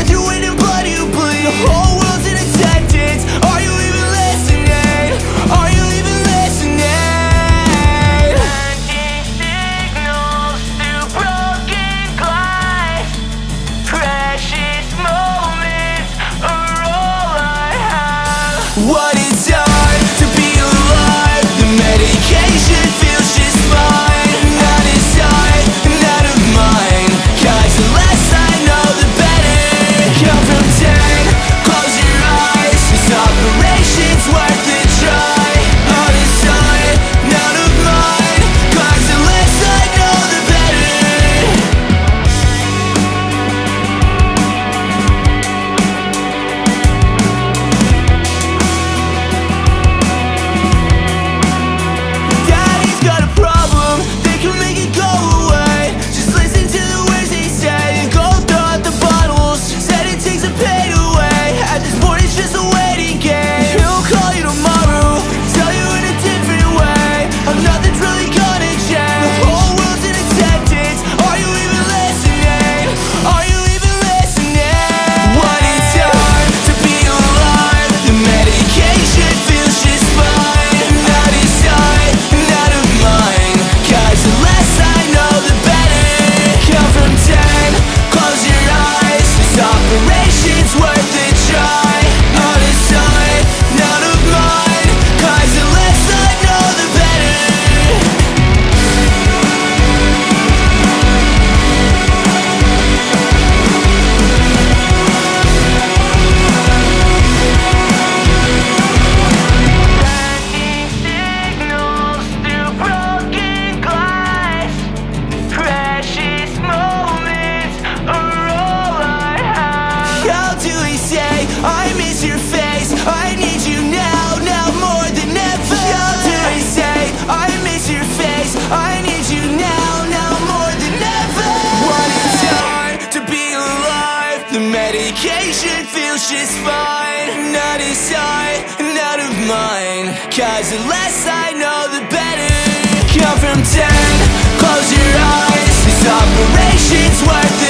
You blood you bleed The whole world's in Are you even listening? Are you even listening? Signals through broken glass Precious moments are all I have What is up? should feel just fine. Not inside, not of mine. Cause the less I know, the better. Count from ten, close your eyes. This operation's worth